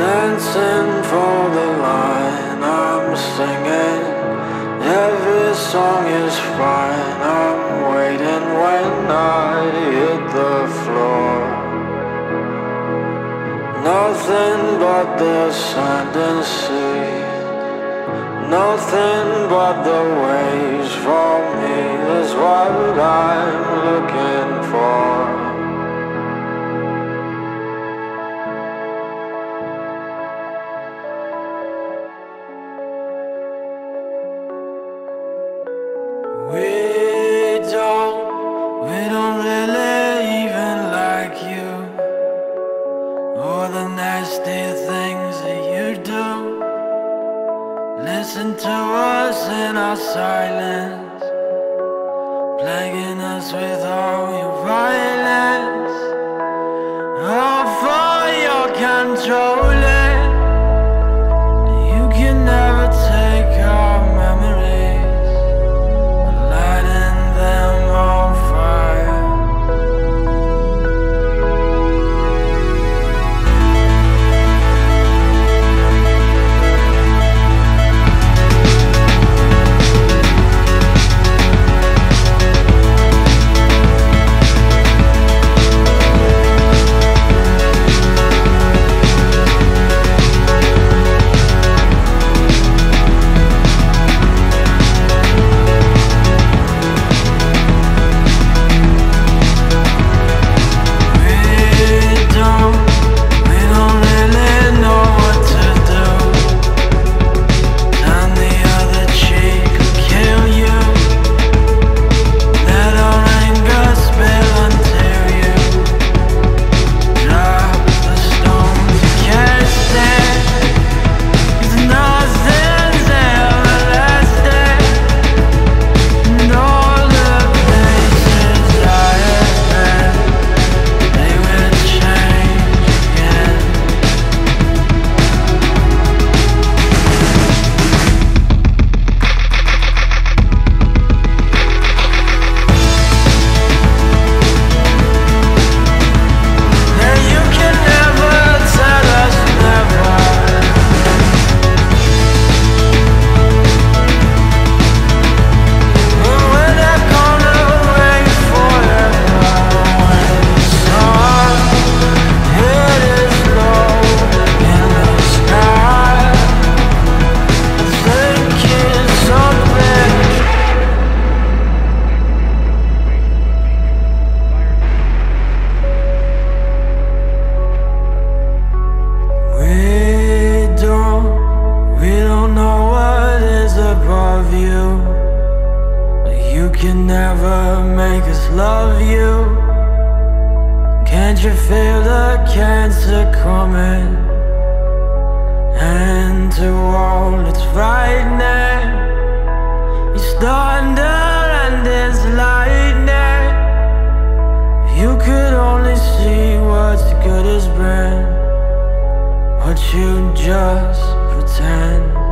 dancing for the line I'm singing. Every song is fine I'm waiting when I hit the floor. Nothing but the sand and sea. Nothing but the waves for me is what I'm looking We don't, we don't really even like you. Or the nasty things that you do. Listen to us in our silence. Plaguing us with all your violence. All for your controlling You can never make us love you. Can't you feel the cancer coming? And to all it's frightening. It's thunder and it's lightning. You could only see what's good as brand. But you just pretend